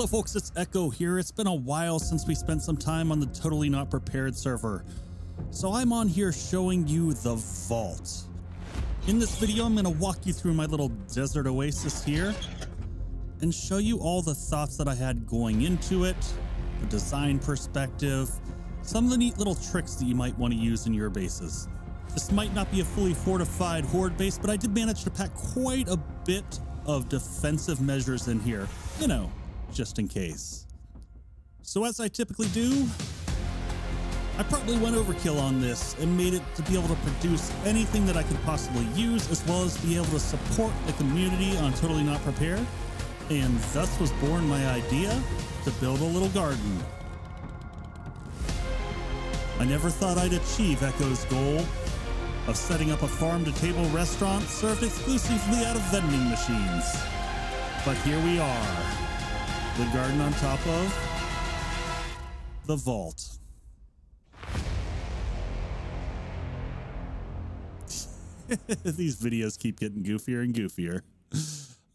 Hello folks, it's Eko here. It's been a while since we spent some time on the Totally Not Prepared server. So I'm on here showing you the vault. In this video, I'm to walk you through my little desert oasis here and show you all the thoughts that I had going into it, the design perspective, some of the neat little tricks that you might want to use in your bases. This might not be a fully fortified horde base, but I did manage to pack quite a bit of defensive measures in here. You know, just in case. So as I typically do, I probably went overkill on this and made it to be able to produce anything that I could possibly use, as well as be able to support the community on Totally Not Prepared. And thus was born my idea to build a little garden. I never thought I'd achieve Eko's goal of setting up a farm-to-table restaurant served exclusively out of vending machines. But here we are the garden on top of the vault. These videos keep getting goofier and goofier.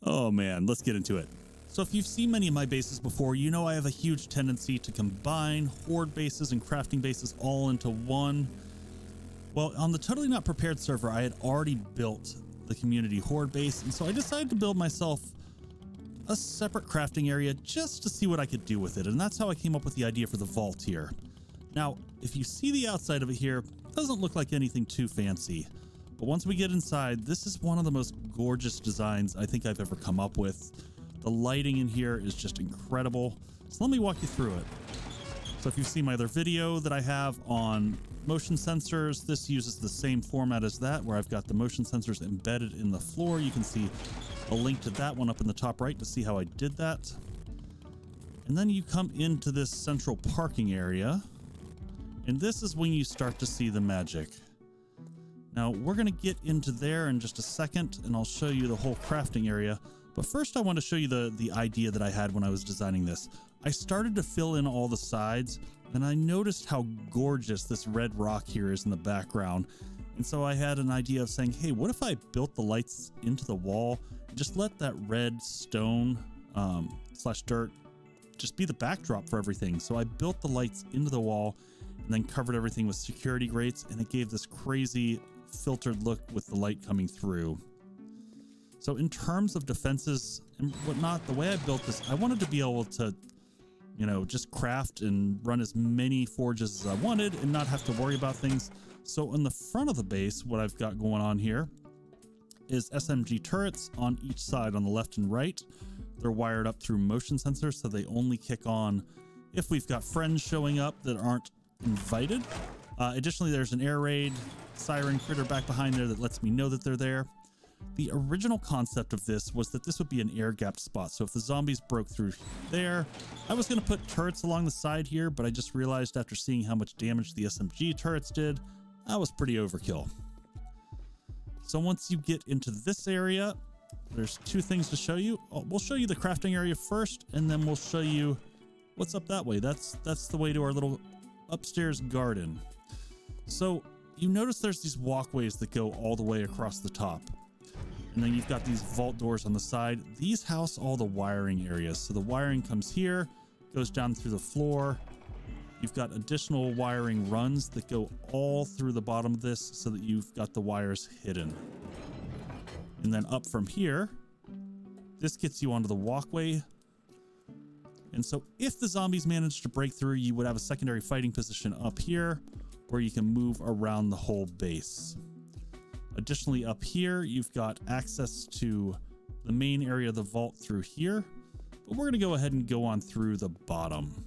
Oh man, let's get into it. So if you've seen many of my bases before, you know I have a huge tendency to combine horde bases and crafting bases all into one. Well, on the Totally Not Prepared server, I had already built the community horde base, and so I decided to build myself a separate crafting area just to see what I could do with it. And that's how I came up with the idea for the vault here. Now, if you see the outside of it here, it doesn't look like anything too fancy. But once we get inside, this is one of the most gorgeous designs I think I've ever come up with. The lighting in here is just incredible. So let me walk you through it. So if you've seen my other video that I have on motion sensors, this uses the same format as that, where I've got the motion sensors embedded in the floor. You can see a link to that one up in the top right to see how I did that. And then you come into this central parking area. And this is when you start to see the magic. Now we're going to get into there in just a second and I'll show you the whole crafting area. But first I want to show you the, the idea that I had when I was designing this. I started to fill in all the sides and I noticed how gorgeous this red rock here is in the background. And so I had an idea of saying, hey, what if I built the lights into the wall and just let that red stone um, slash dirt just be the backdrop for everything. So I built the lights into the wall and then covered everything with security grates and it gave this crazy filtered look with the light coming through. So in terms of defenses and whatnot, the way I built this, I wanted to be able to, you know, just craft and run as many forges as I wanted and not have to worry about things. So in the front of the base, what I've got going on here is SMG turrets on each side on the left and right. They're wired up through motion sensors, so they only kick on if we've got friends showing up that aren't invited. Uh, additionally, there's an air raid siren critter back behind there that lets me know that they're there. The original concept of this was that this would be an air gapped spot. So if the zombies broke through there, I was going to put turrets along the side here, but I just realized after seeing how much damage the SMG turrets did, that was pretty overkill. So once you get into this area, there's two things to show you. Oh, we'll show you the crafting area first, and then we'll show you what's up that way. That's that's the way to our little upstairs garden. So you notice there's these walkways that go all the way across the top. And then you've got these vault doors on the side. These house all the wiring areas. So the wiring comes here, goes down through the floor. You've got additional wiring runs that go all through the bottom of this so that you've got the wires hidden. And then up from here, this gets you onto the walkway. And so if the zombies manage to break through, you would have a secondary fighting position up here where you can move around the whole base. Additionally, up here, you've got access to the main area of the vault through here, but we're going to go ahead and go on through the bottom.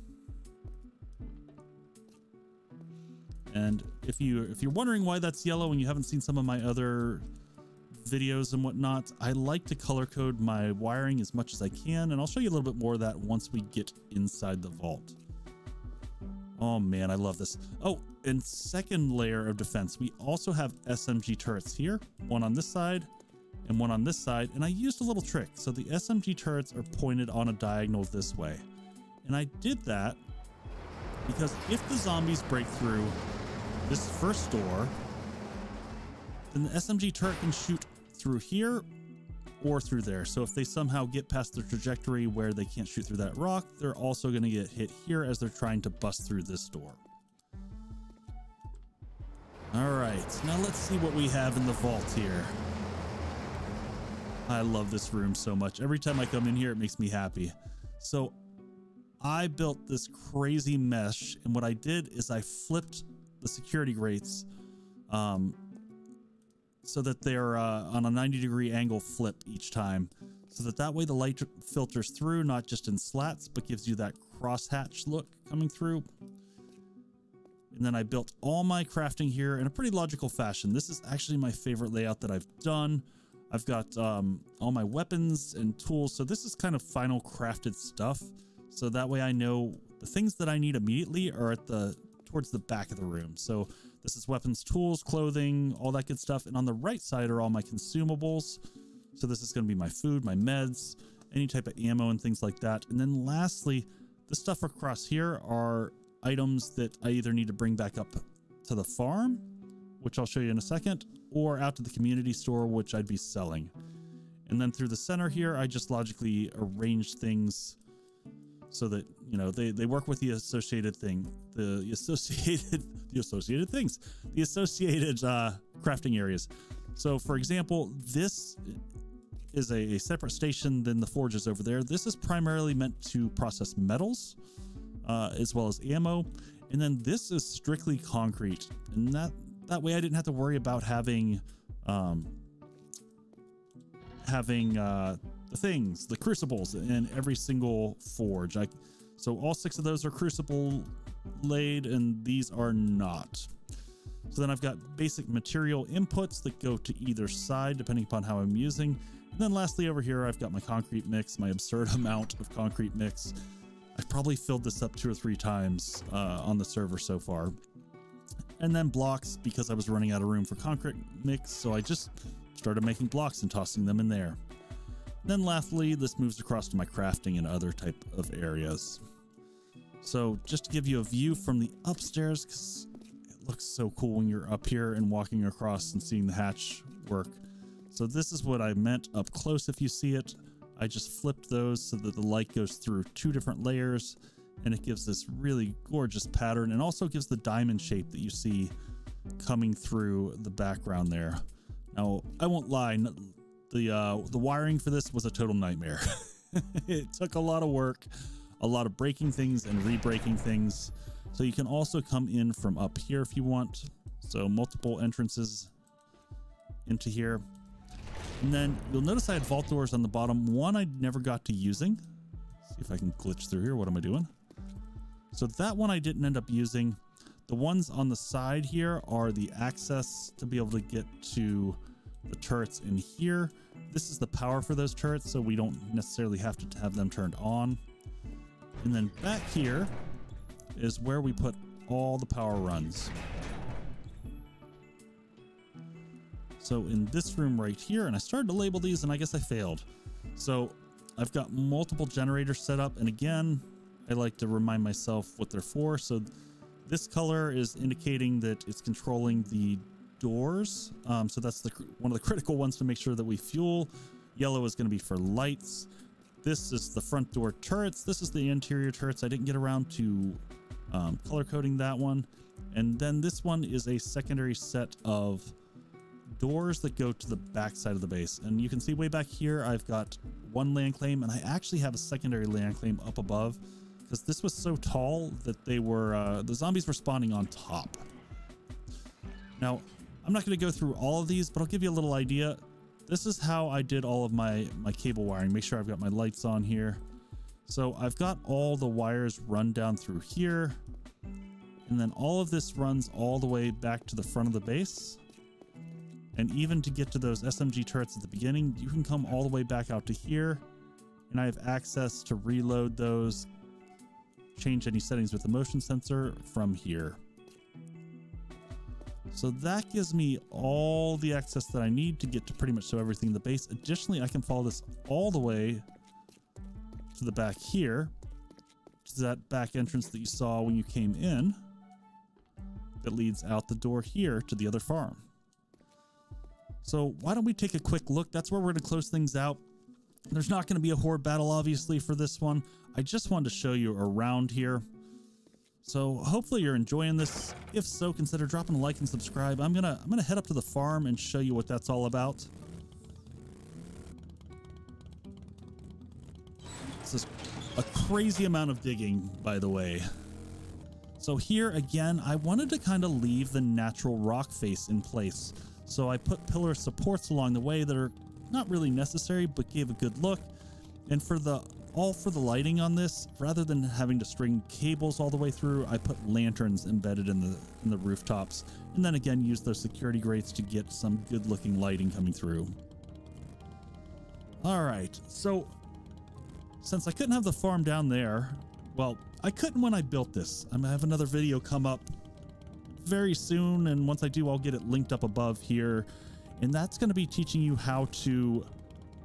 And if you if you're wondering why that's yellow and you haven't seen some of my other videos and whatnot, I like to color code my wiring as much as I can, and I'll show you a little bit more of that once we get inside the vault. Oh man, I love this. Oh, and second layer of defense, we also have SMG turrets here, one on this side and one on this side. And I used a little trick. So the SMG turrets are pointed on a diagonal this way. And I did that because if the zombies break through this first door, then the SMG turret can shoot through here or through there. So if they somehow get past the trajectory where they can't shoot through that rock, they're also going to get hit here as they're trying to bust through this door. All right, now let's see what we have in the vault here. I love this room so much. Every time I come in here, it makes me happy. So I built this crazy mesh, and what I did is I flipped the security grates um, so that they're uh, on a 90 degree angle flip each time. So that that way the light filters through, not just in slats, but gives you that crosshatch look coming through. And then I built all my crafting here in a pretty logical fashion. This is actually my favorite layout that I've done. I've got um, all my weapons and tools. So this is kind of final crafted stuff. So that way I know the things that I need immediately are at the towards the back of the room. So this is weapons, tools, clothing, all that good stuff. And on the right side are all my consumables. So this is going to be my food, my meds, any type of ammo and things like that. And then lastly, the stuff across here are items that I either need to bring back up to the farm, which I'll show you in a second, or out to the community store, which I'd be selling. And then through the center here, I just logically arrange things so that, you know, they, they work with the associated thing, the associated, the associated things, the associated uh, crafting areas. So for example, this is a, a separate station than the forges over there. This is primarily meant to process metals uh, as well as ammo. And then this is strictly concrete. And that, that way I didn't have to worry about having, um, having, uh, the things, the crucibles in every single forge. I, so all six of those are crucible laid and these are not. So then I've got basic material inputs that go to either side depending upon how I'm using. And then lastly over here, I've got my concrete mix, my absurd amount of concrete mix. I've probably filled this up two or three times uh, on the server so far. And then blocks because I was running out of room for concrete mix. So I just started making blocks and tossing them in there. Then lastly, this moves across to my crafting and other type of areas. So just to give you a view from the upstairs, because it looks so cool when you're up here and walking across and seeing the hatch work. So this is what I meant up close if you see it. I just flipped those so that the light goes through two different layers and it gives this really gorgeous pattern and also gives the diamond shape that you see coming through the background there. Now, I won't lie, the uh, the wiring for this was a total nightmare. it took a lot of work, a lot of breaking things and re-breaking things. So you can also come in from up here if you want. So multiple entrances into here. And then you'll notice I had vault doors on the bottom. One I never got to using. Let's see if I can glitch through here. What am I doing? So that one I didn't end up using. The ones on the side here are the access to be able to get to the turrets in here. This is the power for those turrets, so we don't necessarily have to have them turned on. And then back here is where we put all the power runs. So in this room right here, and I started to label these and I guess I failed. So I've got multiple generators set up. And again, I like to remind myself what they're for. So this color is indicating that it's controlling the doors. Um, so that's the one of the critical ones to make sure that we fuel. Yellow is going to be for lights. This is the front door turrets. This is the interior turrets. I didn't get around to um, color coding that one. And then this one is a secondary set of doors that go to the back side of the base. And you can see way back here, I've got one land claim and I actually have a secondary land claim up above because this was so tall that they were, uh, the zombies were spawning on top. Now, I'm not going to go through all of these, but I'll give you a little idea. This is how I did all of my, my cable wiring. Make sure I've got my lights on here. So I've got all the wires run down through here. And then all of this runs all the way back to the front of the base. And even to get to those SMG turrets at the beginning, you can come all the way back out to here. And I have access to reload those, change any settings with the motion sensor from here. So that gives me all the access that I need to get to pretty much so everything in the base. Additionally, I can follow this all the way to the back here, to that back entrance that you saw when you came in that leads out the door here to the other farm. So why don't we take a quick look? That's where we're going to close things out. There's not going to be a horde battle, obviously, for this one. I just wanted to show you around here. So hopefully you're enjoying this. If so, consider dropping a like and subscribe. I'm gonna I'm gonna head up to the farm and show you what that's all about. This is a crazy amount of digging, by the way. So here again, I wanted to kind of leave the natural rock face in place. So I put pillar supports along the way that are not really necessary, but gave a good look. And for the all for the lighting on this, rather than having to string cables all the way through, I put lanterns embedded in the in the rooftops, and then again use those security grates to get some good looking lighting coming through. All right, so since I couldn't have the farm down there, well, I couldn't when I built this. I'm gonna have another video come up very soon, and once I do, I'll get it linked up above here, and that's gonna be teaching you how to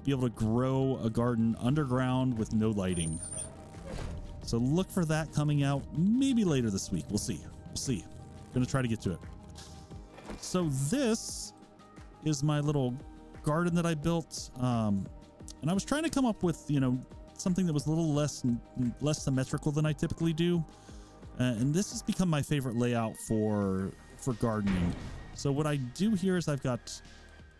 be able to grow a garden underground with no lighting. So look for that coming out maybe later this week. We'll see. We'll see. Gonna try to get to it. So this is my little garden that I built. Um, and I was trying to come up with, you know, something that was a little less less symmetrical than I typically do. Uh, and this has become my favorite layout for for gardening. So what I do here is I've got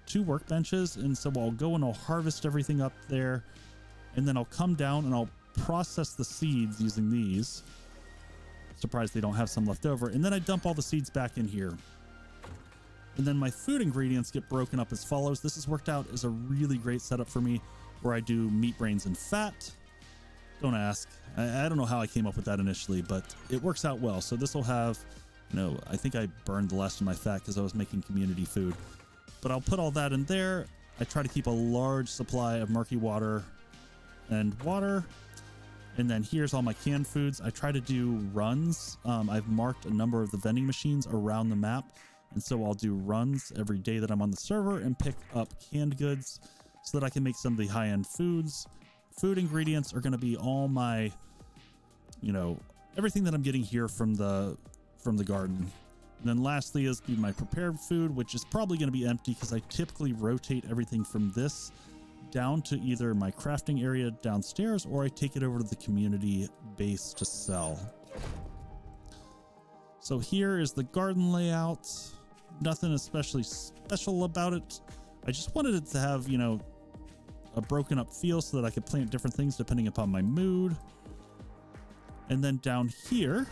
two workbenches. And so I'll go and I'll harvest everything up there. And then I'll come down and I'll process the seeds using these. Surprised they don't have some left over. And then I dump all the seeds back in here. And then my food ingredients get broken up as follows. This has worked out as a really great setup for me where I do meat, brains, and fat. Don't ask. I, I don't know how I came up with that initially, but it works out well. So this will have, you know, I think I burned the last of my fat because I was making community food but I'll put all that in there. I try to keep a large supply of murky water and water. And then here's all my canned foods. I try to do runs. Um, I've marked a number of the vending machines around the map. And so I'll do runs every day that I'm on the server and pick up canned goods so that I can make some of the high end foods. Food ingredients are going to be all my, you know, everything that I'm getting here from the from the garden. And then lastly is be my prepared food, which is probably going to be empty because I typically rotate everything from this down to either my crafting area downstairs or I take it over to the community base to sell. So here is the garden layout. Nothing especially special about it. I just wanted it to have, you know, a broken up feel so that I could plant different things depending upon my mood. And then down here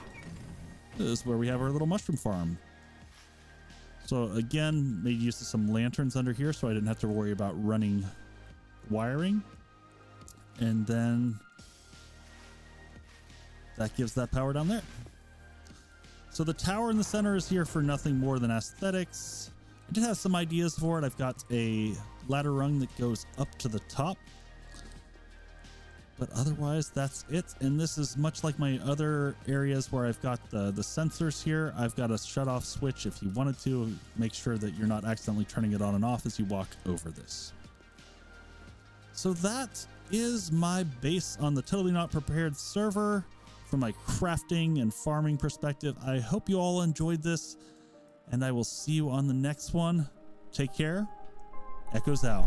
is where we have our little mushroom farm. So again, made use of some lanterns under here so I didn't have to worry about running wiring. And then that gives that power down there. So the tower in the center is here for nothing more than aesthetics. I did have some ideas for it. I've got a ladder rung that goes up to the top but otherwise that's it. And this is much like my other areas where I've got the, the sensors here. I've got a shut off switch if you wanted to make sure that you're not accidentally turning it on and off as you walk over this. So that is my base on the Totally Not Prepared server from my crafting and farming perspective. I hope you all enjoyed this and I will see you on the next one. Take care. Eko's out.